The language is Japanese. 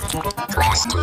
クラステ